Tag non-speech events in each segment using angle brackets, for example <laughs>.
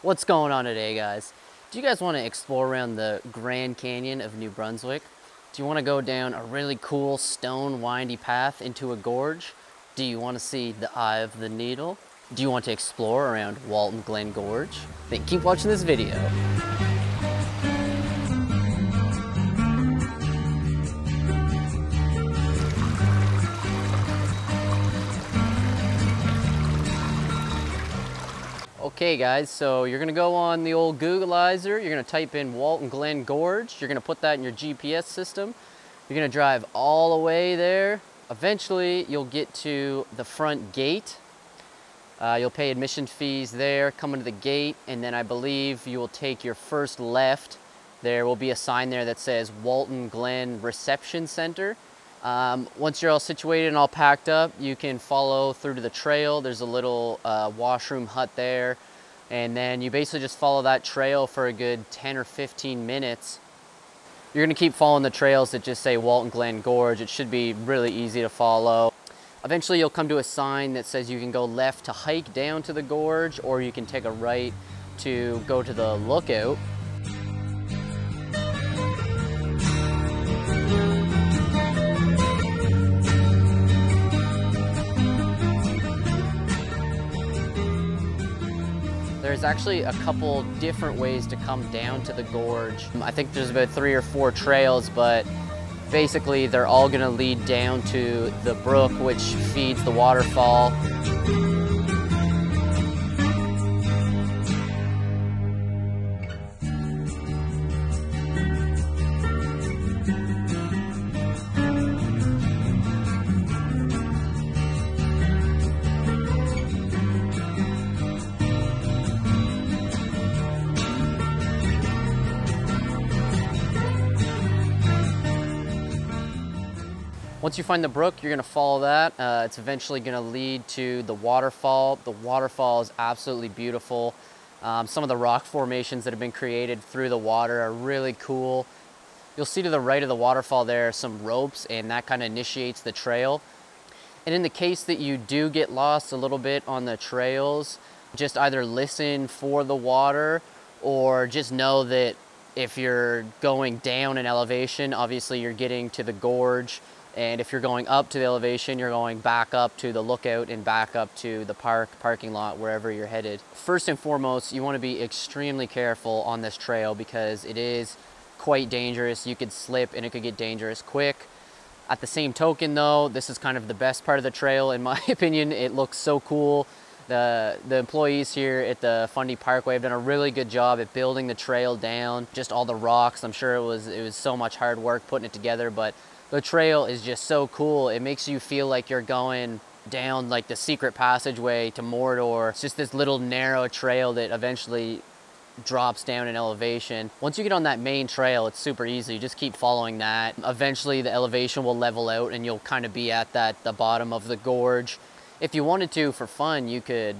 What's going on today, guys? Do you guys want to explore around the Grand Canyon of New Brunswick? Do you want to go down a really cool stone windy path into a gorge? Do you want to see the Eye of the Needle? Do you want to explore around Walton Glen Gorge? Then keep watching this video. Okay guys, so you're gonna go on the old Googleizer, you're gonna type in Walton Glen Gorge, you're gonna put that in your GPS system, you're gonna drive all the way there. Eventually, you'll get to the front gate. Uh, you'll pay admission fees there, come into the gate, and then I believe you will take your first left. There will be a sign there that says Walton Glen Reception Center. Um, once you're all situated and all packed up, you can follow through to the trail. There's a little uh, washroom hut there. And then you basically just follow that trail for a good 10 or 15 minutes. You're gonna keep following the trails that just say Walton Glen Gorge. It should be really easy to follow. Eventually you'll come to a sign that says you can go left to hike down to the gorge or you can take a right to go to the lookout. There's actually a couple different ways to come down to the gorge. I think there's about three or four trails, but basically they're all gonna lead down to the brook, which feeds the waterfall. Once you find the brook, you're gonna follow that. Uh, it's eventually gonna lead to the waterfall. The waterfall is absolutely beautiful. Um, some of the rock formations that have been created through the water are really cool. You'll see to the right of the waterfall there are some ropes and that kind of initiates the trail. And in the case that you do get lost a little bit on the trails, just either listen for the water or just know that if you're going down in elevation, obviously you're getting to the gorge and if you're going up to the elevation, you're going back up to the lookout and back up to the park, parking lot, wherever you're headed. First and foremost, you wanna be extremely careful on this trail because it is quite dangerous. You could slip and it could get dangerous quick. At the same token though, this is kind of the best part of the trail in my <laughs> opinion. It looks so cool. The, the employees here at the Fundy Parkway have done a really good job at building the trail down, just all the rocks. I'm sure it was, it was so much hard work putting it together, but the trail is just so cool. It makes you feel like you're going down like the secret passageway to Mordor. It's just this little narrow trail that eventually drops down in elevation. Once you get on that main trail, it's super easy. You just keep following that. Eventually the elevation will level out and you'll kind of be at that the bottom of the gorge. If you wanted to for fun, you could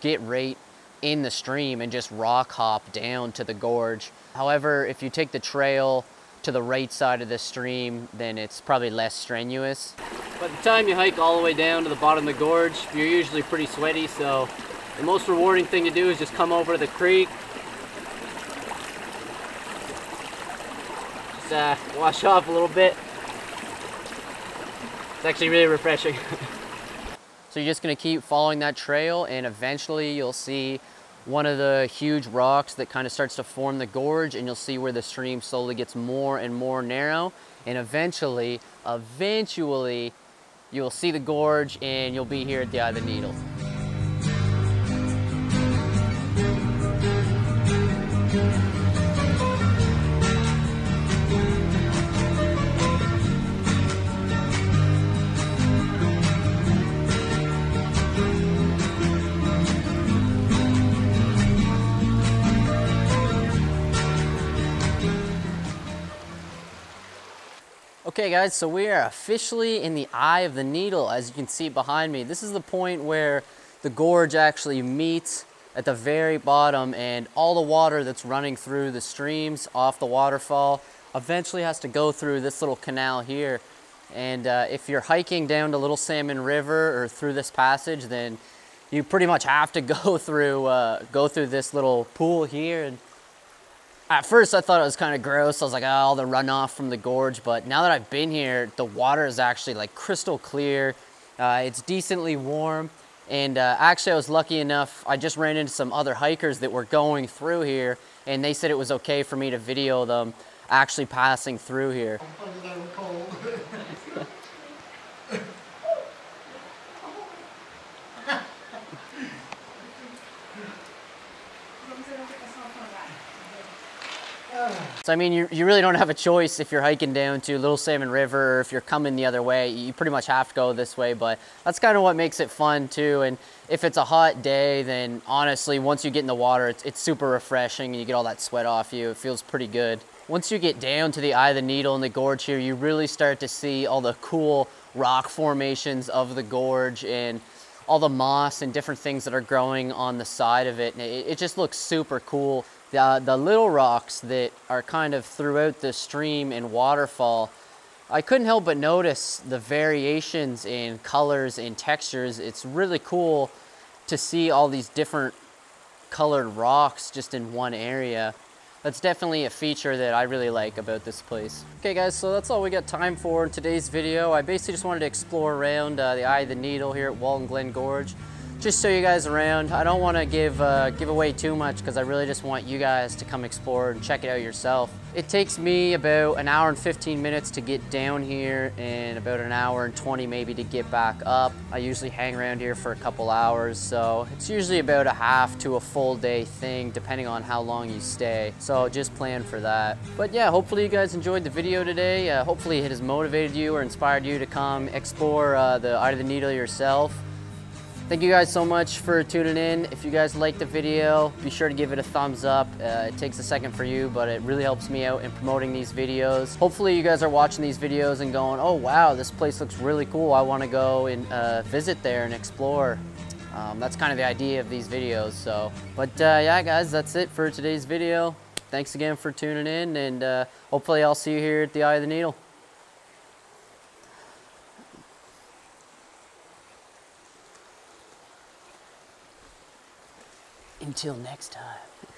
get right in the stream and just rock hop down to the gorge. However, if you take the trail to the right side of the stream, then it's probably less strenuous. By the time you hike all the way down to the bottom of the gorge, you're usually pretty sweaty, so the most rewarding thing to do is just come over to the creek, just uh, wash <laughs> off a little bit. It's actually really refreshing. <laughs> so you're just gonna keep following that trail and eventually you'll see one of the huge rocks that kind of starts to form the gorge and you'll see where the stream slowly gets more and more narrow and eventually, eventually you'll see the gorge and you'll be here at the Eye of the Needle. Okay guys, so we are officially in the eye of the needle as you can see behind me. This is the point where the gorge actually meets at the very bottom and all the water that's running through the streams off the waterfall eventually has to go through this little canal here. And uh, if you're hiking down to Little Salmon River or through this passage, then you pretty much have to <laughs> go through uh, go through this little pool here. And at first, I thought it was kind of gross. I was like, oh, all the runoff from the gorge. But now that I've been here, the water is actually like crystal clear. Uh, it's decently warm. And uh, actually, I was lucky enough. I just ran into some other hikers that were going through here, and they said it was okay for me to video them actually passing through here. <laughs> So I mean, you, you really don't have a choice if you're hiking down to Little Salmon River or if you're coming the other way, you pretty much have to go this way, but that's kind of what makes it fun too. And if it's a hot day, then honestly, once you get in the water, it's, it's super refreshing and you get all that sweat off you. It feels pretty good. Once you get down to the eye of the needle in the gorge here, you really start to see all the cool rock formations of the gorge and all the moss and different things that are growing on the side of it. And it, it just looks super cool the, the little rocks that are kind of throughout the stream and waterfall, I couldn't help but notice the variations in colors and textures. It's really cool to see all these different colored rocks just in one area. That's definitely a feature that I really like about this place. Okay guys, so that's all we got time for in today's video. I basically just wanted to explore around uh, the Eye of the Needle here at Walton Glen Gorge just show you guys around. I don't want to give uh, give away too much because I really just want you guys to come explore and check it out yourself. It takes me about an hour and 15 minutes to get down here and about an hour and 20 maybe to get back up. I usually hang around here for a couple hours, so it's usually about a half to a full day thing depending on how long you stay. So just plan for that. But yeah, hopefully you guys enjoyed the video today. Uh, hopefully it has motivated you or inspired you to come explore uh, the Eye of the Needle yourself. Thank you guys so much for tuning in. If you guys liked the video, be sure to give it a thumbs up. Uh, it takes a second for you, but it really helps me out in promoting these videos. Hopefully you guys are watching these videos and going, oh wow, this place looks really cool. I wanna go and uh, visit there and explore. Um, that's kind of the idea of these videos, so. But uh, yeah, guys, that's it for today's video. Thanks again for tuning in, and uh, hopefully I'll see you here at the Eye of the Needle. Until next time.